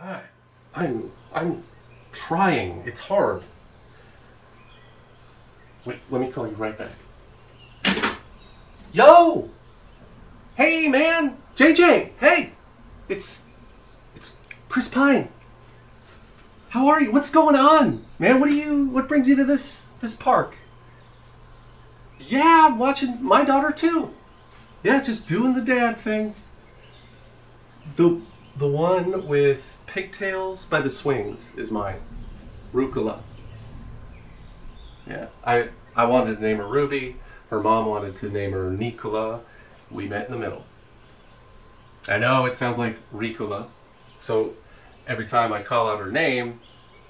I, I'm I'm trying. It's hard. Wait, let me call you right back. Yo! Hey man! JJ! Hey! It's it's Chris Pine. How are you? What's going on? Man, what do you what brings you to this this park? Yeah, I'm watching my daughter too. Yeah, just doing the dad thing. The the one with pigtails by the swings is mine. Rucola. Yeah, I I wanted to name her Ruby. Her mom wanted to name her Nicola. We met in the middle. I know it sounds like Ricola. So every time I call out her name,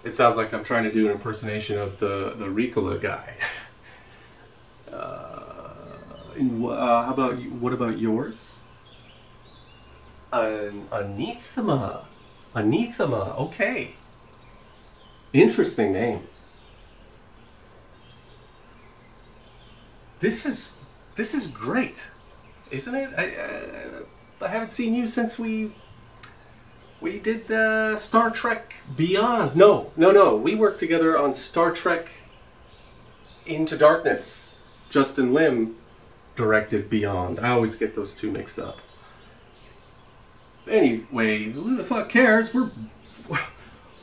it sounds like I'm trying to do an impersonation of the the Ricola guy. uh, uh, how about what about yours? An anathema. Anathema. Okay. Interesting name. This is this is great, isn't it? I, I, I haven't seen you since we we did the Star Trek Beyond. No, no, no. We worked together on Star Trek Into Darkness. Justin Lin directed Beyond. I always get those two mixed up. Anyway, who the fuck cares? We're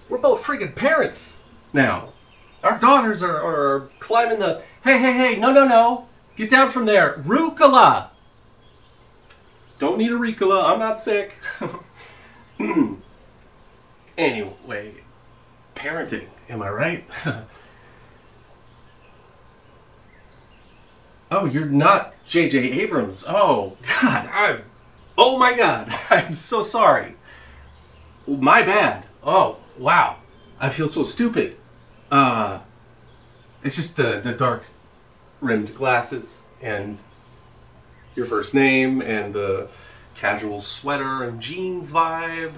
we're both friggin' parents now. Our daughters are, are climbing the. Hey, hey, hey! No, no, no! Get down from there, Rucola. Don't need a Ricola. I'm not sick. anyway, parenting. Am I right? oh, you're not J.J. Abrams. Oh God, I'm. Oh my God, I'm so sorry. My bad. Oh wow, I feel so stupid. Uh, it's just the the dark rimmed glasses and your first name and the casual sweater and jeans vibe.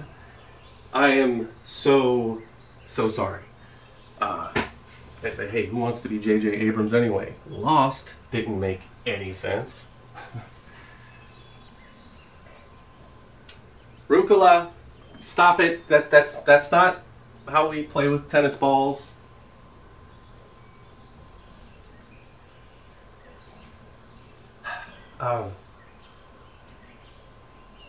I am so so sorry. Uh, hey, who wants to be J.J. Abrams anyway? Lost didn't make any sense. Rucola, stop it. That that's that's not how we play with tennis balls. Um,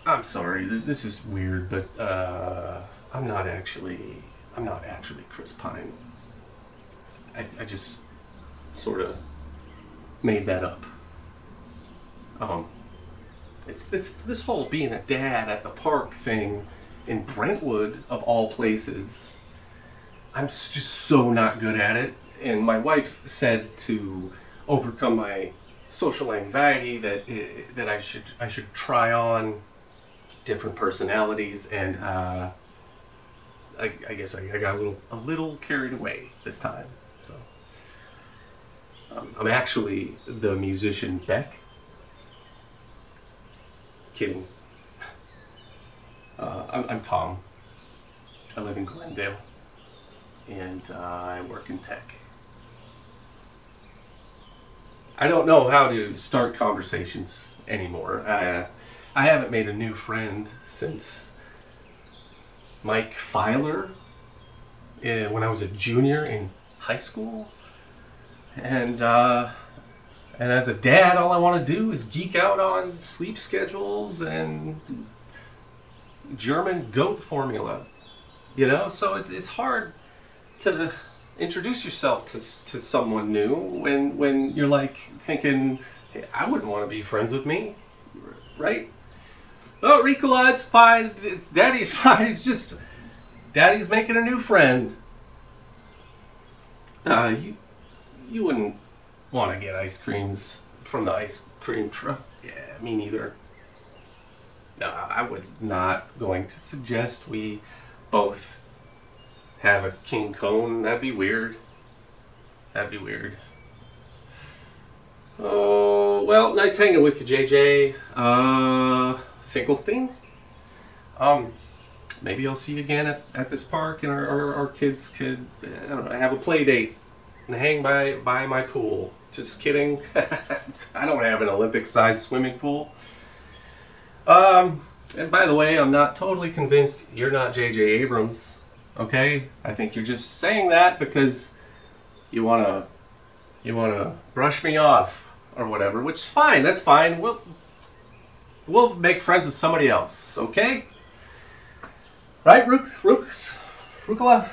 I'm sorry. This is weird, but uh, I'm not actually. I'm not actually Chris Pine. I, I just sort of made that up. Um, it's this this whole being a dad at the park thing in Brentwood of all places. I'm just so not good at it, and my wife said to overcome my social anxiety that i that I should I should try on different personalities, and uh, I, I guess I, I got a little a little carried away this time. So um, I'm actually the musician Beck. Kidding. Uh, I'm, I'm Tom. I live in Glendale, and uh, I work in tech. I don't know how to start conversations anymore. Uh, I haven't made a new friend since Mike Filer uh, when I was a junior in high school. And uh, and as a dad, all I want to do is geek out on sleep schedules and German goat formula. You know, so it's it's hard to introduce yourself to to someone new when when you're like thinking, hey, I wouldn't want to be friends with me, right? Oh, Ricola, it's fine. It's, Daddy's fine. It's just Daddy's making a new friend. Uh, you you wouldn't want to get ice creams from the ice cream truck. Yeah, me neither. No, I was not going to suggest we both have a king cone. That'd be weird. That'd be weird. Oh, well, nice hanging with you, JJ. Uh, Finkelstein? Um, maybe I'll see you again at, at this park and our, our, our kids could, I don't know, have a play date and hang by, by my pool. Just kidding. I don't have an Olympic sized swimming pool. Um, And by the way, I'm not totally convinced you're not J.J. Abrams. Okay? I think you're just saying that because you wanna you wanna brush me off or whatever, which is fine. That's fine. We'll we'll make friends with somebody else. Okay? Right, Rook, Rooks, Rukala.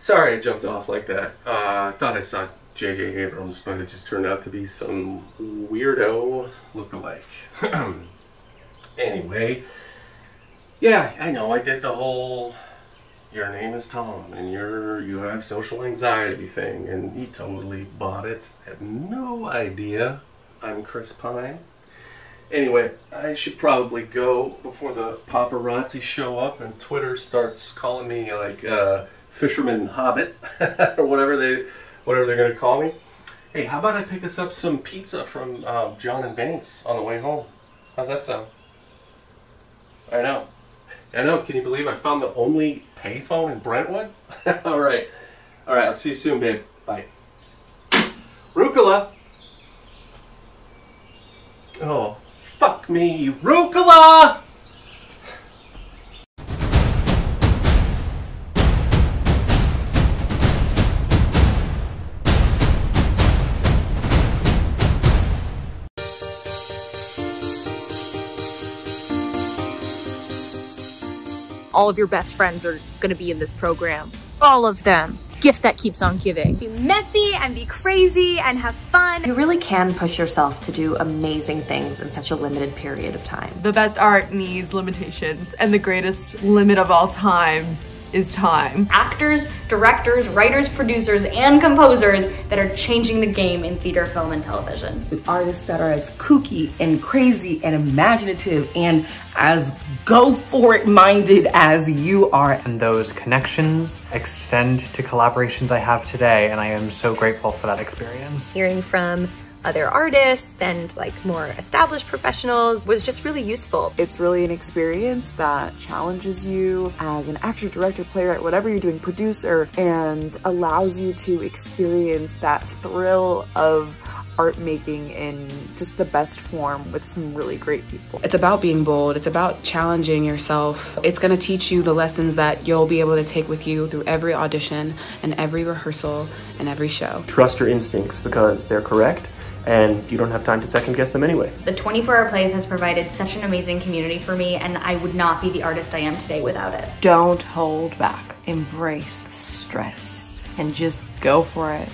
Sorry I jumped off like that. Uh, I thought I saw J.J. Abrams, but it just turned out to be some weirdo look-alike. anyway, yeah, I know. I did the whole "your name is Tom and you're you have social anxiety" thing, and he totally bought it. Had no idea I'm Chris Pine. Anyway, I should probably go before the paparazzi show up and Twitter starts calling me like. Uh, fisherman hobbit or whatever they whatever they're gonna call me. Hey, how about I pick us up some pizza from uh, Jon and Vinny's on the way home? How's that sound? I know. I know. Can you believe I found the only payphone in Brentwood? All right. All right. I'll see you soon, babe. Bye. Rukala. Oh, fuck me, Rukala! All of your best friends are going to be in this program. All of them. Gift that keeps on giving. Be messy and be crazy and have fun. You really can push yourself to do amazing things in such a limited period of time. The best art needs limitations, and the greatest limit of all time is time. Actors, directors, writers, producers, and composers that are changing the game in theater, film, and television. With artists that are as kooky and crazy and imaginative and as go for it minded as you are. And those connections extend to collaborations I have today, and I am so grateful for that experience. Hearing from other artists and like more established professionals was just really useful. It's really an experience that challenges you as an actor, director, playwright, whatever you're doing, producer, and allows you to experience that thrill of art making in just the best form with some really great people. It's about being bold. It's about challenging yourself. It's going to teach you the lessons that you'll be able to take with you through every audition and every rehearsal and every show. Trust your instincts because they're correct and you don't have time to second guess them anyway. The 24 Hour Plays has provided such an amazing community for me and I would not be the artist I am today without it. Don't hold back. Embrace the stress and just go for it.